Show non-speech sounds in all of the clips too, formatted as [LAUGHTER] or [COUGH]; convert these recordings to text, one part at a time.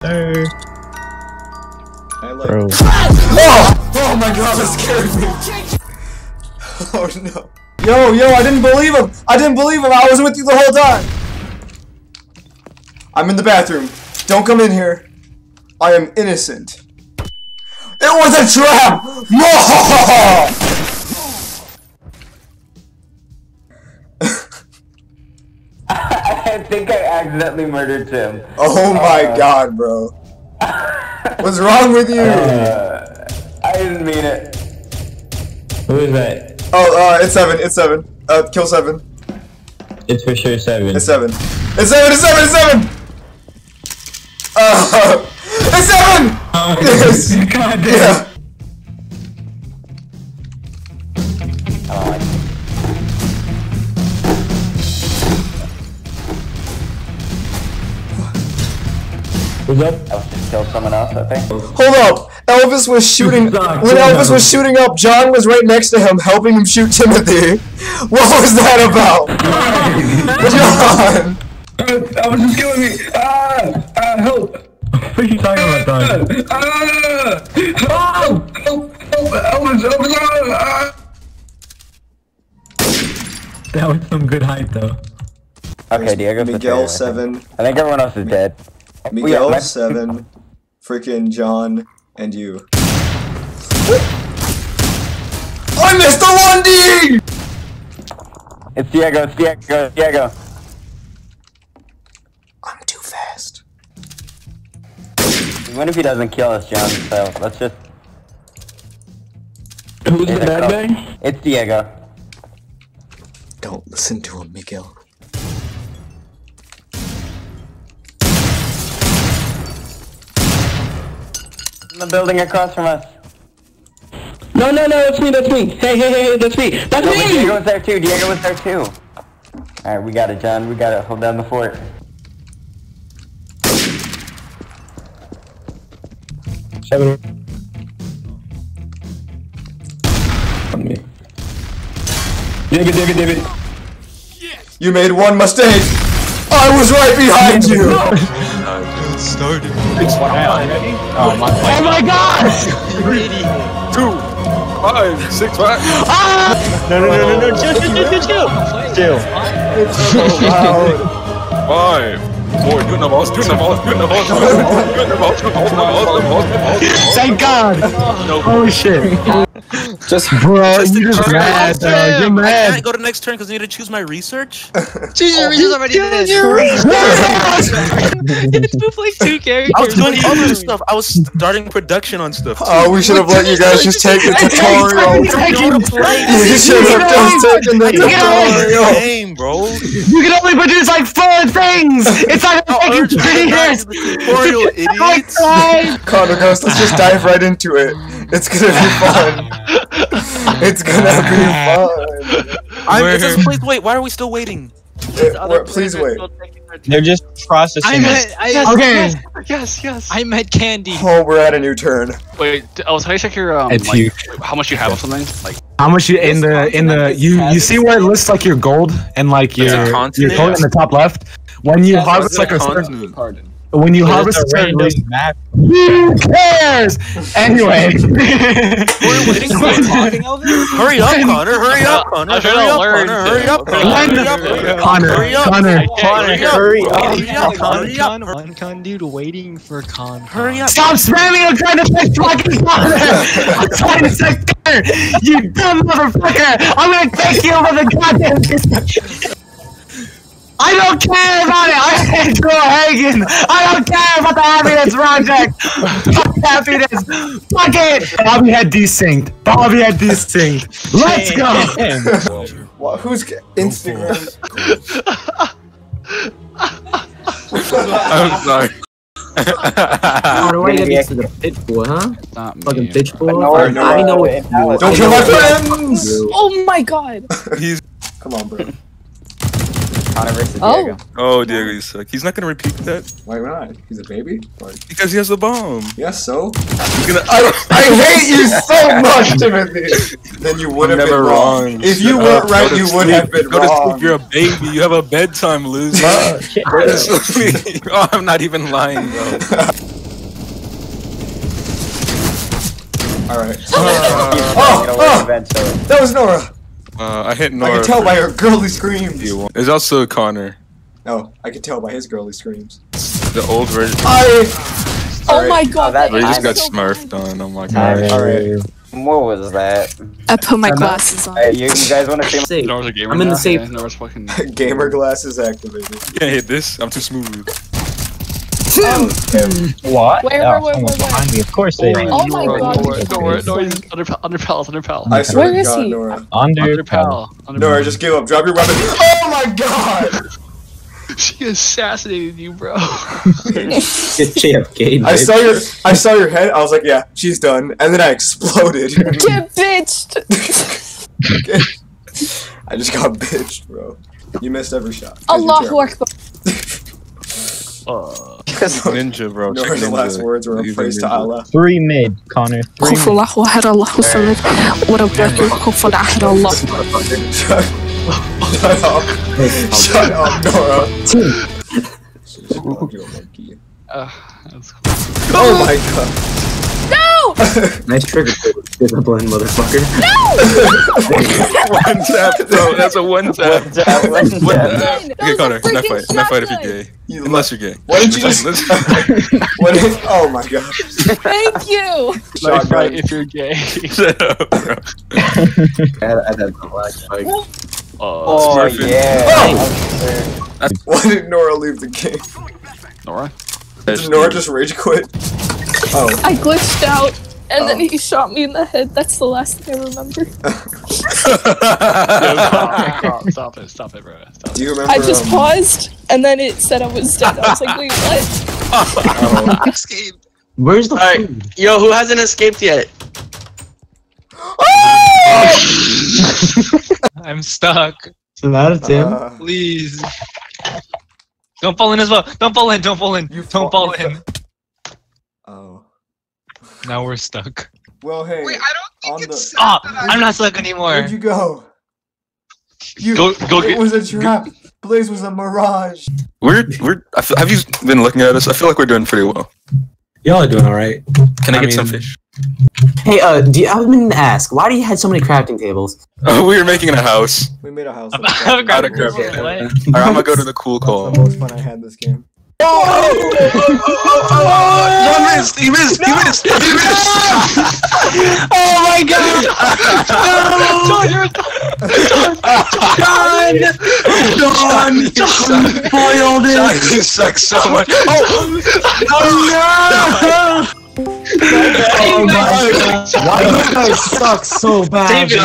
Sir. I like. Bro. [LAUGHS] Oh! Oh my god, that scared me. [LAUGHS] Oh no. Yo, yo, I didn't believe him. I didn't believe him. I was with you the whole time. I'm in the bathroom. Don't come in here. I am innocent. It was a trap! [LAUGHS] I think I accidentally murdered Tim. Oh my god, bro. What's wrong with you? [LAUGHS] Uh, I didn't mean it. Who is that? Oh, uh, it's seven. It's seven. Uh, kill seven. It's for sure seven. It's seven. It's seven. It's seven. It's seven. Uh, [LAUGHS] it's seven. Oh, [LAUGHS] Yes. God Yeah. Who's up? I was just killed someone else, I think. Hold up. Elvis was shooting. Suck, When John. Elvis was shooting up, John was right next to him, helping him shoot Timothy. [LAUGHS] What was that about? [LAUGHS] John. [LAUGHS] I was just killing me. Ah! Ah! Help! What are you talking about, dog? Ah! Help! Help! Help! Elvis! Elvis! Ah! That was some good hype, though. Okay, Diego. Miguel seven. I think everyone else is dead. Miguel my- [LAUGHS] seven. Freaking John and you. I missed the one D. It's Diego. It's Diego. It's Diego. I'm too fast. What if he doesn't kill us, John? So let's just. Who's the bad guy? It's Diego. Don't listen to him, Miguel. In the building across from us. No, no, no, that's me, that's me. Hey, hey, hey, hey, that's me. That's No, but Diego was there too. Diego was there too. Alright, we got it, John. We got to hold down the fort. Seven. On me. David, David, David. You made one mistake. I was right behind you. [LAUGHS] Oh my god! two, five, six, five. No, no, no, no, no, chill, chill, chill, chill, chill. Chill. Five. Four, do the most, do the most, do the most, do the most, do the most, do the most, do the most, do the most. Thank God. No. Holy shit. [LAUGHS] Just Bro, you just mad, dog. You're I can't mad. go to next turn because I need to choose my research. [LAUGHS] choose your research already Choose your research. It's [LAUGHS] It's like two characters. I was doing other oh. stuff. I was starting production on stuff. Too. Oh, we should have let you guys just take the tutorial. You should have just taken the tutorial. game, bro. You can only produce like four things. It's not gonna take you urge you three to go years. the tutorial, Like idiots. five. Connor, guys, let's just dive right into it. [LAUGHS] It's gonna be fun. [LAUGHS] It's gonna be [LAUGHS] fun. I'm, it's this place. Wait, why are we still waiting? Wait, please wait. They're just processing I it. met. I, Okay. Yes, yes. I met Candy. Oh, we're at a new turn. Wait, Ellis, how do you check your um, It's like, huge. how much you have of something? Like, How much you in the in the you you see where it lists like your gold and like your your continent? gold in the top left? When you Is harvest like a certain, continent? Pardon. when you But harvest a it's a certain random map. who cares? Anyway. We're waiting for Talking over? Hurry up, Connor. Hurry up, Connor. Hurry up, Connor. Hurry up, Connor. Hurry up, Connor. Connor, Hurry up. Connor, Hurry up. Hurry up. Hurry Connor. Con, con, con, dude, waiting for con. Hurry up. Stop spamming! [LAUGHS] I'm trying to say fucking Connor! I'm trying to say Connor! You dumb motherfucker! I'm gonna take you over the goddamn I don't care about it! I hate Joe Hagen! I don't care about the happiness project! Fuck happiness! Fuck it! Bobby had desynced. Bobby had desynced. Let's go! What, who's Instagram? I'm sorry. How do I get used to the pitbull, huh? it's me. Fucking pitbull. No, I, no, I know it. Don't kill my friends! Oh my god! [LAUGHS] He's. Come on, bro. Connor versus Oh. Diego. Oh, Diego, you suck. He's not gonna repeat that Why not? He's a baby? Like, because he has the bomb. yes, so? He's gonna. I, I hate you so much, Timothy! Then you would I'm have been never wrong. wrong. If you Shut weren't up. right, Go to you would sleep. have been Go to sleep. You're a baby. You have a bedtime, loser. Oh, shit. Go. [LAUGHS] Oh, I'm not even lying, bro. Alright. Oh, oh, Get Oh, away oh, that was Nora! Uh, I hit I can tell by her girly screams. There's also Connor, No, I can tell by his girly screams. the old version. I. Oh my god. that- But he just got so smurfed on. Oh my god. Alright, alright. What was that? I put my I'm not- glasses on. Hey, you, you guys want to see? Safe. Nora's a gamer I'm in the safe. Yeah, fucking. [LAUGHS] Gamer glasses activated. You can't hit this. I'm too smooth. What? Where, oh, where, where, where, behind me. Of course they are. Oh my god. Nora, it's Nora, Nora, insane. under, pal- under pals, under pals. I swear Where to is God, he? Nora. Under. Under pal. Under Nora, pal. just give up. Drop your weapon. [LAUGHS] Oh my god! [LAUGHS] She assassinated you, bro. [LAUGHS] JFK. I saw your I saw your head, I was like, yeah, she's done. And then I exploded. Get bitched. Okay. I just got bitched, bro. You missed every shot. 'Cause you're Allahu terrible. Akbar. Uh, Ninja, bro. Check Nora's ninja. last words were a He's a praise to ninja. Allah. Three mid, Connor. Three خوف mid. الله واحد الله صمد ورب يكون خوف أحد الله Shut, shut up. Shut up, Nora. She just called you a monkey. uh, that's cool. Oh my god. No! [LAUGHS] Nice trigger. Discipline, motherfucker. No! one tap, bro. That's a one tap. One tap, one tap. That Okay, a Connor, knife freaking fight. Knife fight if you're shotgun. gay. You Unless you're gay. Why didn't you just- Let's- oh my god. Thank you. Knife Shotgun. fight if you're gay. Shut up, bro. I had the black spike. Uh, Oh, Smurfing. yeah. [LAUGHS] Why did Nora leave the game? Nora? Did Nora just rage quit? Oh. I glitched out and then Oh. he shot me in the head. That's the last thing I remember. [LAUGHS] stop, stop it, stop it, bro. Stop Do you remember? I just um, paused and then it said I was dead. I was like, wait, what? oh. [LAUGHS] Where's the Alright. food? Yo, who hasn't escaped yet? [LAUGHS] I'm stuck. So that's him. Uh, Please. Don't fall in as well. Don't fall in. Don't fall in. You don't fall- fall in. oh. Now we're stuck. Well, hey. Wait, I don't think it's the- sad Ah, that I- I'm not stuck anymore. Where'd you go? You. Go- go it get- was a trap. Blaze was a mirage. We're we're. Have you been looking at us? I feel like we're doing pretty well. Y'all are doing alright. Can I, I get some fish? Hey, uh, do you, I've been to ask, why do you have so many crafting tables? Oh, [LAUGHS] we were making a house. We made a house. I'm out of out of crafting Out of tables. crafting What? Alright, I'm gonna go to the cool call. was the most fun I had this game. He missed! He missed! He missed! He missed! Oh my god! Spoiled John, it! you suck so much. Oh, Oh Oh my [LAUGHS] god. Why do you guys suck so [LAUGHS] bad? David,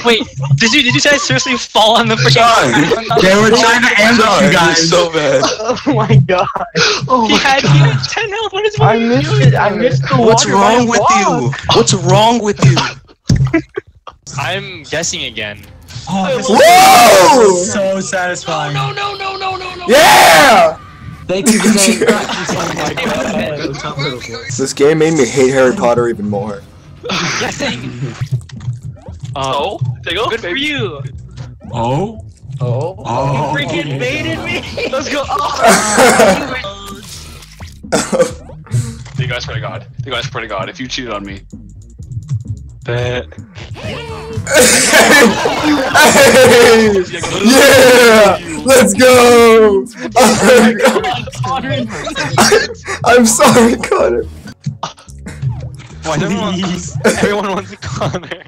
[LAUGHS] wait, did you did you guys seriously fall on the John. freaking? They were trying to ambush John, you you're guys. so bad. Oh my god. Oh, oh He my had, he god. had ten health. What is wrong with missed you? it. I missed the What's water wrong with block. you? What's wrong with you? I'm guessing again. Oh, this Whoa! so satisfying. No, no, no, no, no, no. Yeah! Thank you for saying This game made me hate Harry Potter even more. Guessing. Uh, oh, there you go. Good for you. Oh? Oh. Oh. You freaking baited me. [LAUGHS] Let's go. Oh. [LAUGHS] You guys swear to God. You guys swear to God. If you cheated on me. Bet. [LAUGHS] Hey! Yeah! Let's go! Oh my God. I'm sorry, Connor. Why does everyone, Please. everyone wants Connor?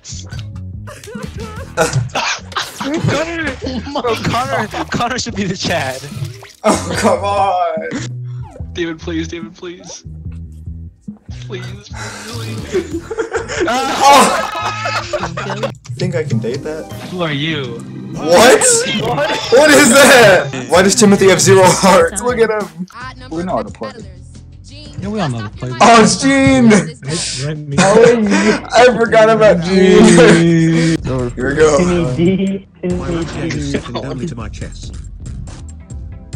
Connor, bro, Connor, Connor should be the Chad. Oh, come on. David, please, David, please, please. Oh. [LAUGHS] Think I can date that? Who are you? What? What is that? Why does Timothy have zero hearts? Look at him. We know how to play. Yeah, we all know the play. Oh, it's Gene! I forgot about Gene. Here we go. only to my chest.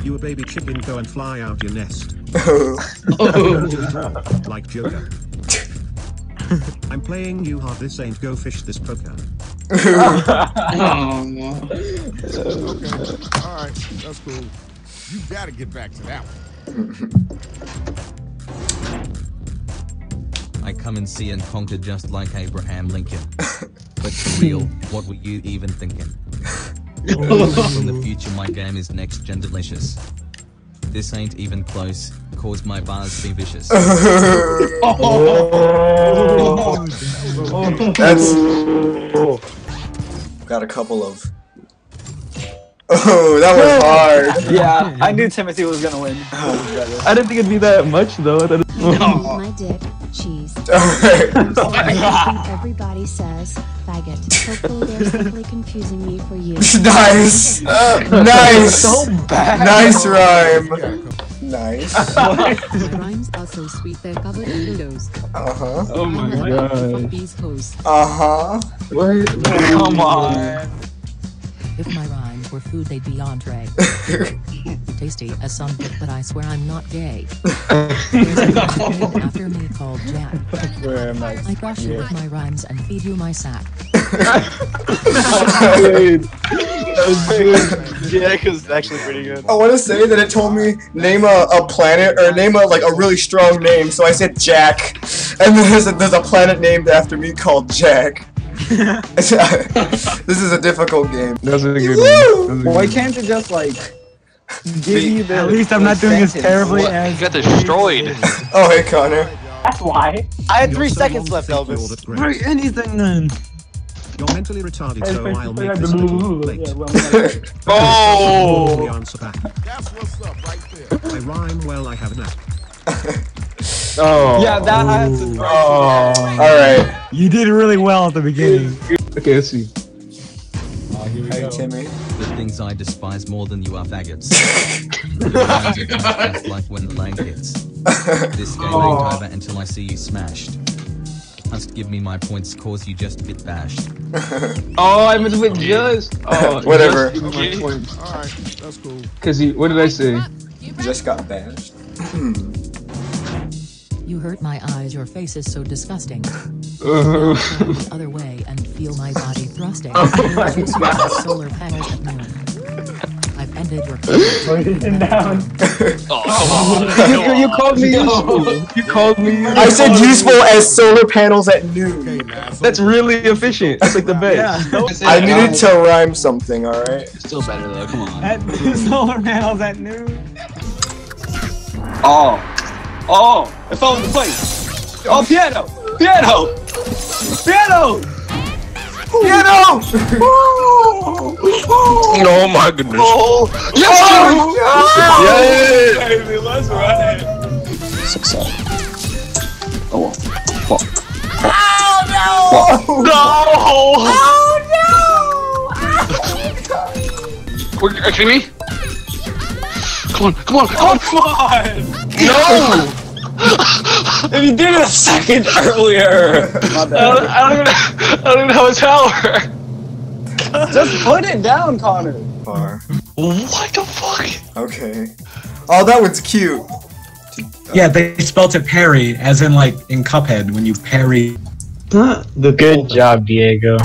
You a baby chicken, go and fly out your nest. [LAUGHS] like Joker. [LAUGHS] I'm playing you hard, this ain't go fish this poker. [LAUGHS] oh no. Alright, that's cool. You gotta get back to that one. I come and see and conquer just like Abraham Lincoln. But for real, what were you even thinking? From the future, my game is next gen delicious. This ain't even close, cause my bars be vicious. [LAUGHS] That's got a couple of. Oh, that was hard. Yeah, I knew Timothy was gonna win. I didn't think it'd be that much though. I thought it- My dick, cheese. [LAUGHS] Everybody says faggot. Hopefully they're [LAUGHS] simply confusing me for you. [LAUGHS] nice. nice. So bad. Nice rhyme. Nice. [LAUGHS] My rhymes are so sweet they're covered in dildos. Uh huh. Oh my God. These hoes. Uh huh. What? Come on. If my rhymes were food, they'd be entree. [LAUGHS] Tasty as some but I swear I'm not gay. [LAUGHS] There's a man after me called Jack. I crush you with my rhymes and feed you my sack. [LAUGHS] Jack was actually pretty good. I want to say that it told me name a, a planet or name a like a really strong name, so I said Jack, and then there's a, there's a planet named after me called Jack. [LAUGHS] this is a difficult game. That's a good Woo! one. Why can't you just like give me the? At least I'm not doing as terribly What? as. You got destroyed. Oh hey Connor. That's why. I had three seconds left, Elvis. Write anything then. You're mentally retarded, so I'll make this a little plate. yeah, well, Oh! The answer back. That's what's up right there. I rhyme well, I have a knack. [LAUGHS] Oh. Yeah, that I had to. Oh. All right. You did really well at the beginning. Okay, let's see. Hey Timmy. The things I despise more than you are faggots. Your rhymes are tough, just like when the lang hits. This game ain't oh. over until I see you smashed. Must give me my points cause you just get bashed. [LAUGHS] Oh, I meant with just. Oh, [LAUGHS] Whatever. Just give me my points. Alright, that's cool. Cause he, what did I say? Just got bashed. [CLEARS THROAT] You hurt my eyes, your face is so disgusting. [LAUGHS] The other way and feel my body thrusting. Oh my God. solar panels at noon. I've ended your career. down. [LAUGHS] Oh, come you, you called me useful. You called me. I said useful as solar panels at noon. That's really efficient. That's like the best. Yeah. I needed um, to rhyme something. All right. Still better though. Come on. At [LAUGHS] solar panels at noon. Oh. Oh. It fell into place. Oh, piano. Piano. Piano. Piano. Oh, oh my goodness. Oh. Yes! Oh. Baby, let's run it. Oh. Oh Oh Were you kidding me? Come on, come on, come on, come on! No. [LAUGHS] [LAUGHS] if you did it a second [LAUGHS] earlier. My I don't, I don't even, I don't even have a tower. Just put it down, Connor. Far. What the fuck? Okay. Oh, that one's cute. Yeah, they spelt it parry, as in like in Cuphead when you parry. The Good job, Diego.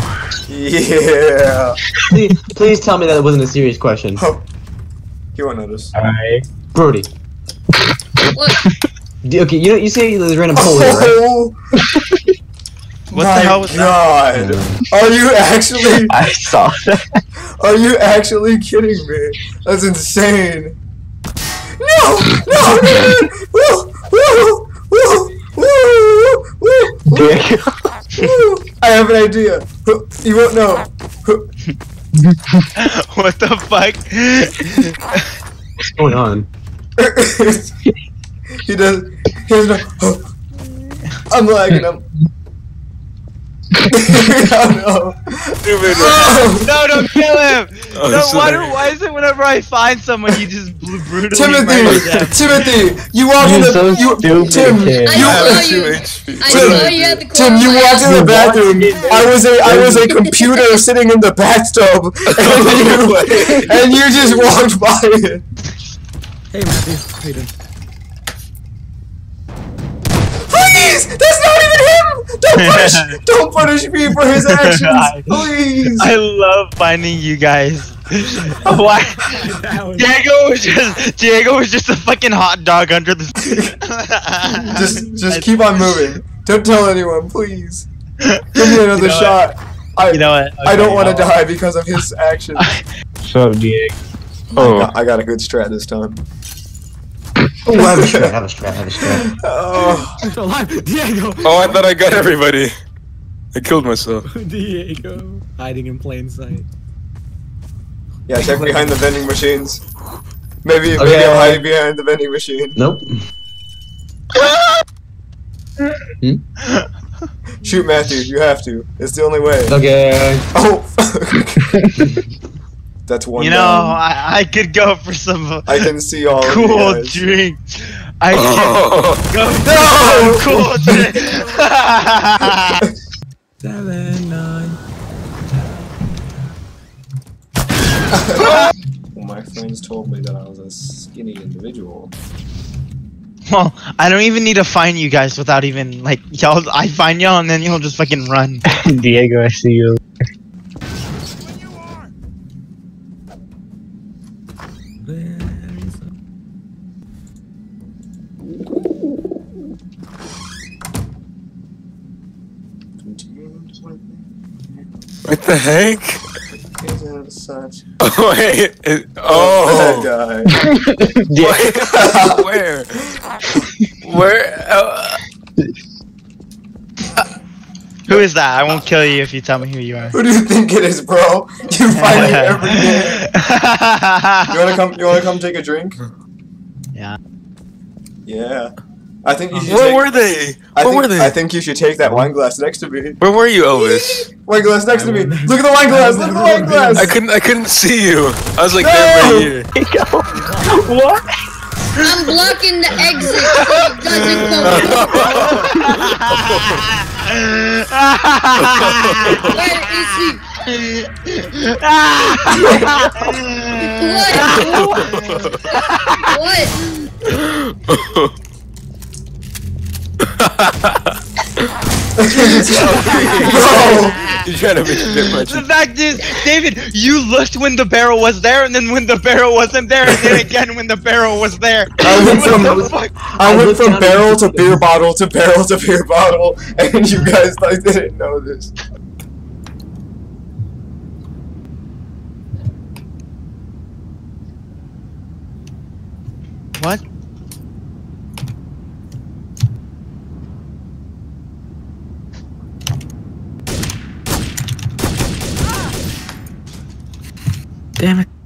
Yeah. Please, please tell me that it wasn't a serious question. You won't notice. Alright. Brody. D- [LAUGHS] Okay, you know you say there's random hole here, right? Oh. [LAUGHS] What my the hell was God. Are you actually? [LAUGHS] I saw that. Are you actually kidding me? That's insane. No! No! No! No! Woo! Woo! Woo! Woo! Woo! I have an idea. You won't know. what the fuck? What's going on? He does. He has no. Oh. I'm lagging. I'm. [LAUGHS] oh no. no, don't kill him! Oh, no, why, do, why is it whenever I find someone, you just bl- brutally Timothy, murder them? Timothy, you walk You're in the so you, stupid, Tim, kid. you, I saw you. I Tim, saw you at the Tim, you corner. walked in the bathroom. I was a I was a computer [LAUGHS] sitting in the bathtub, and [LAUGHS] you and you just walked by it. Hey Matthew, how you doing? Please! That's not even him! Don't punish! [LAUGHS] don't punish me for his actions! Please! I love finding you guys. [LAUGHS] Why? Diego was just Diego was just a fucking hot dog under the. [LAUGHS] just just keep on moving. Don't tell anyone, please. Give me another You know shot. I, You know what? I don't want to die because of his actions. So, Diego. I, got, I got a good strat this time. Oh, I have a strat, I have a strat, I have a strat. Oh, I'm still alive. Diego. Oh, I thought I got everybody. I killed myself. [LAUGHS] Diego. Hiding in plain sight. yeah, check behind the vending machines. Maybe, maybe I'm hiding behind the vending machine. Nope. [LAUGHS] Hmm? Shoot Matthew, you have to. It's the only way. Okay. Oh, [LAUGHS] that's one. You know. I, I could go for some I can see all cool guys. drinks. I No! [LAUGHS] could go [LAUGHS] for some cool drinks. [LAUGHS] Seven, nine. Well, my friends told me that I was a skinny individual. well, I don't even need to find you guys without even like y'all. I find y'all and then you'll just fucking run. Diego, I see you. What the heck? Such. [LAUGHS] Oh, wait. It, That oh. guy. [LAUGHS] [LAUGHS] Where? Where? Uh, Who is that? I won't kill you if you tell me who you are. Who do you think it is, bro? You find me every day. You wanna come? You wanna come take a drink? Yeah. Yeah. I think you should. where take, were they? I Where think, were they? I think you should take that wine glass next to me. Where were you, Elvis? [LAUGHS] Wine glass next to me. Look at the wine glass. Look at the wine glass. I couldn't. I couldn't see you. I was like there right here. [LAUGHS] what? I'm blocking the exit it doesn't go Where is he? [LAUGHS] what? what? You're trying to make a bit much. The fact is, David, you looked when the barrel was there, and then when the barrel wasn't there, and then again when the barrel was there. I went from the? I went from barrel to beer bottle to barrel to beer bottle, and you guys like didn't know this. What? Damn it.